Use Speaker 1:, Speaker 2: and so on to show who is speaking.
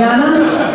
Speaker 1: 미안한